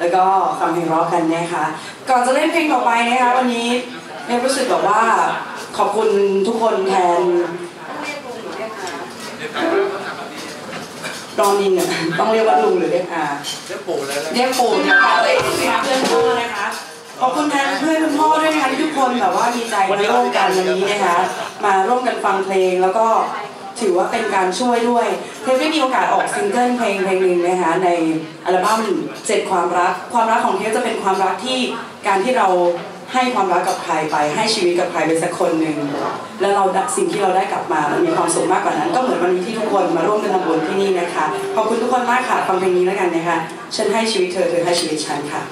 แล้วก็ฟังเพลงร็อกกันนะคะ ก่อนจะเล่นเพลงต่อไปนะคะวันนี้เรียกรู้สึกแบบว่าขอบคุณทุกคนแทนรอนินเนี่ยต้องเรียกว่าลุงหรือเรียกอาเรียกปู่เลยเรียกปู่นะคะเอ้ยนะคะเพื่อนพ่อนะคะขอบคุณแทนเพื่อนคุณพ่อด้วยนะคะที่ทุกคนแบบว่ามีใจมาร่วมกันวันนี้นะคะ มาร่วมกันฟังเพลงแล้วก็ ถือว่าเป็นการช่วยด้วย เทปได้มีโอกาสออกซิงเกิลเพลงเพลงหนึ่งนะคะในอัลบั้มเจ็ดความรัก ความรักของเทปจะเป็นความรักที่การที่เราให้ความรักกับใครไป ให้ชีวิตกับใครไปสักคนหนึ่งแล้วเราสิ่งที่เราได้กลับมา มันมีความสุขมากกว่านั้น ก็เหมือนวันนี้ที่ทุกคนมาร่วมกันทำบุญที่นี่นะคะ ขอบคุณทุกคนมากค่ะฟังเพลงนี้แล้วกันนะคะ ฉันให้ชีวิตเธอ เธอให้ชีวิตฉันค่ะ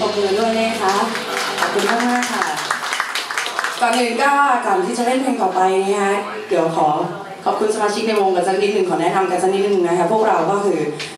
ปรบมือด้วยนะคะขอบคุณมากมากๆค่ะก่อนอื่นก็ก่อนที่จะเล่นเพลงต่อไปนะคะเดี๋ยวขอขอบคุณสมาชิกในวงกันสักนิดหนึ่งขอแนะนำกันสักนิดหนึ่งนะคะพวกเราก็คือ